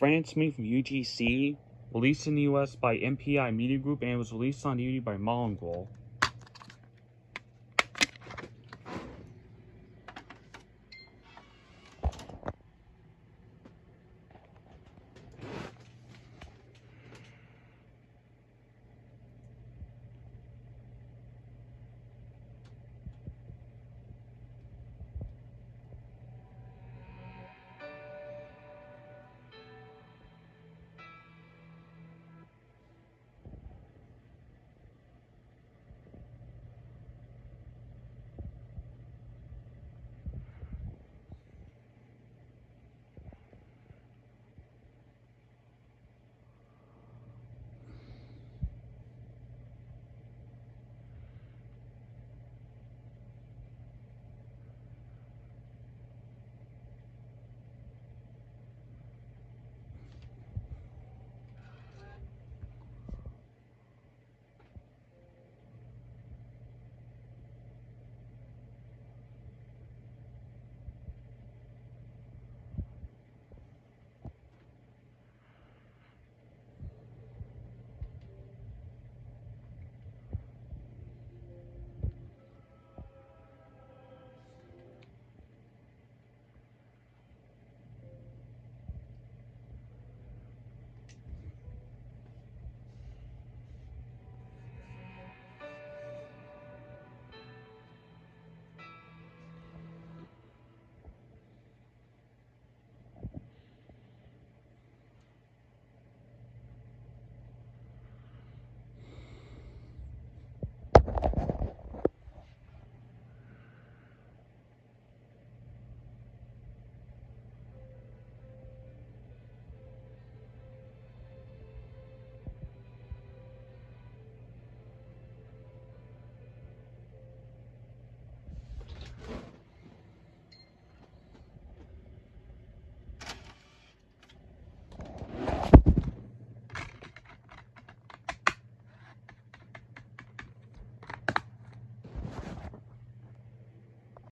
France made from UGC, released in the US by MPI Media Group, and was released on DVD by Mongol.